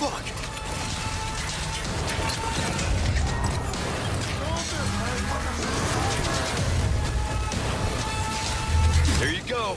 fuck? There you go.